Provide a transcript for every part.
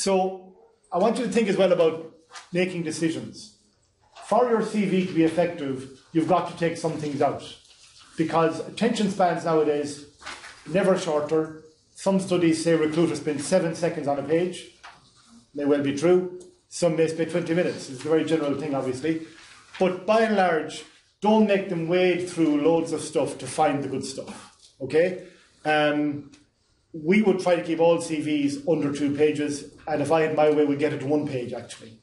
So I want you to think as well about making decisions. For your CV to be effective, you've got to take some things out because attention spans nowadays never shorter. Some studies say recruiters spend seven seconds on a page. May well be true. Some may spend 20 minutes. It's a very general thing, obviously. But by and large, don't make them wade through loads of stuff to find the good stuff. Okay? Um, we would try to keep all CVs under two pages, and if I had my way, we'd get it to one page actually.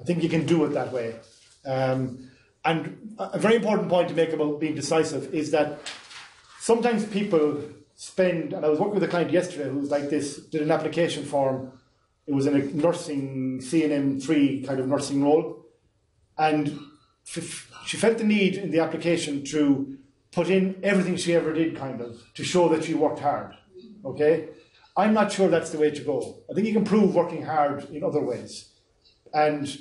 I think you can do it that way. Um, and a very important point to make about being decisive is that sometimes people spend, and I was working with a client yesterday who was like this, did an application form. It was in a nursing, CNM3 kind of nursing role. And she felt the need in the application to put in everything she ever did, kind of, to show that she worked hard. Okay? I'm not sure that's the way to go. I think you can prove working hard in other ways. And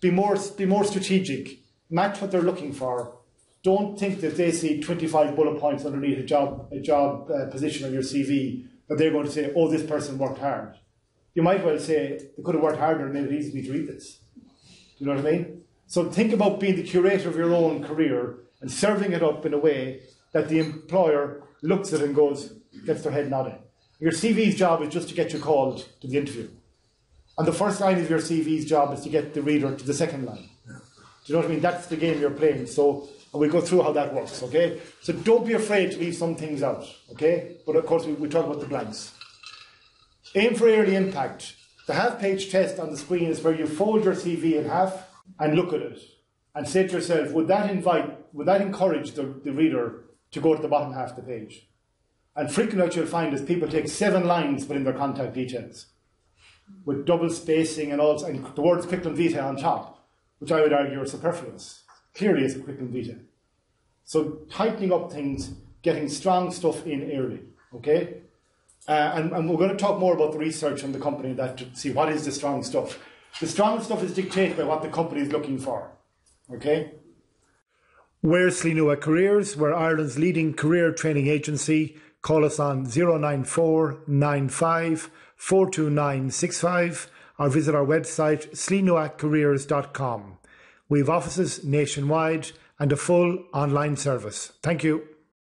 be more, be more strategic. Match what they're looking for. Don't think that they see 25 bullet points underneath a job, a job uh, position on your CV that they're going to say, oh, this person worked hard. You might well say, they could have worked harder and made it easy to read this. Do you know what I mean? So think about being the curator of your own career and serving it up in a way that the employer looks at it and goes, gets their head nodding. Your CV's job is just to get you called to the interview. And the first line of your CV's job is to get the reader to the second line. Do you know what I mean? That's the game you're playing. So and we'll go through how that works, okay? So don't be afraid to leave some things out, okay? But of course, we, we talk about the blanks. Aim for early impact. The half page test on the screen is where you fold your CV in half and look at it and say to yourself, would that invite, would that encourage the, the reader to go to the bottom half of the page? And frequently what you'll find is people take seven lines put in their contact details with double spacing and all, and the words curriculum vitae on top, which I would argue are superfluous. Clearly it's a curriculum vitae. So tightening up things, getting strong stuff in early, okay? Uh, and, and, we're going to talk more about the research on the company that to see what is the strong stuff. The strong stuff is dictated by what the company is looking for. Okay? We're SliNua Careers. We're Ireland's leading career training agency. Call us on 09495 42965 or visit our website slinuacareers.com. We have offices nationwide and a full online service. Thank you.